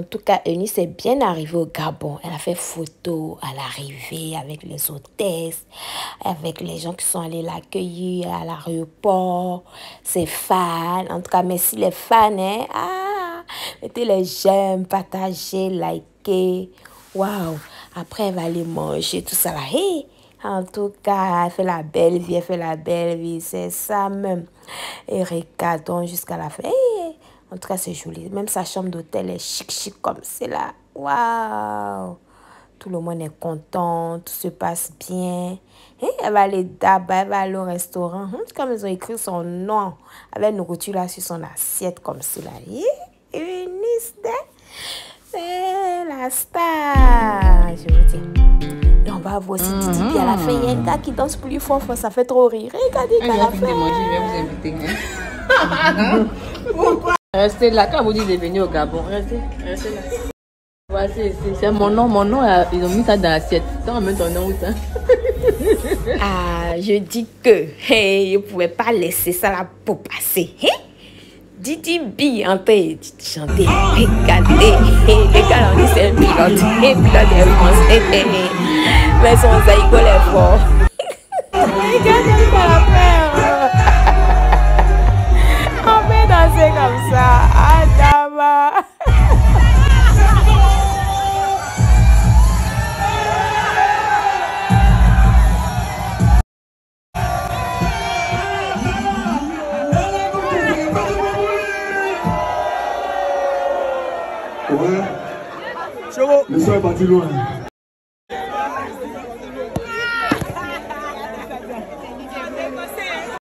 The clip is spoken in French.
En tout cas, Eunice est bien arrivée au Gabon. Elle a fait photo à l'arrivée avec les hôtesses, avec les gens qui sont allés l'accueillir à l'aéroport, ses fans. En tout cas, merci les fans. Hein? Ah, mettez les j'aime, partagez, likez. Waouh! Après, elle va aller manger, tout ça là. Hey! En tout cas, elle fait la belle vie, elle fait la belle vie, c'est ça même. Et regardons jusqu'à la fin. En tout cas, c'est joli. Même sa chambre d'hôtel est chic, chic comme c'est là. Waouh! Tout le monde est content, tout se passe bien. Et elle va aller d'abord, elle va aller au restaurant. Comme ils ont écrit son nom avec nourriture là sur son assiette comme cela. Eunice, c'est la star. Je vous dis. Et on va voir aussi Titi. Puis à la fin, il y a un gars qui danse plus fort, fort. Ça fait trop rire. Regardez, Ah, à la fin. manger, Restez là, quand vous dites de venir au Gabon, restez, restez là. Voici, c'est- mon nom, mon nom, euh, ils ont mis ça dans l'assiette. Même ton nom où ça Ah, je dis que, hey, je ne pouvais pas laisser ça là pour passer. Hein? Didi B en de chanter. Regardez, hey, les gars, on dit c'est un pilote. Un pilote est français. Hey, hey. Mais son zaïgo est fort. Ouais. Le soir est parti loin.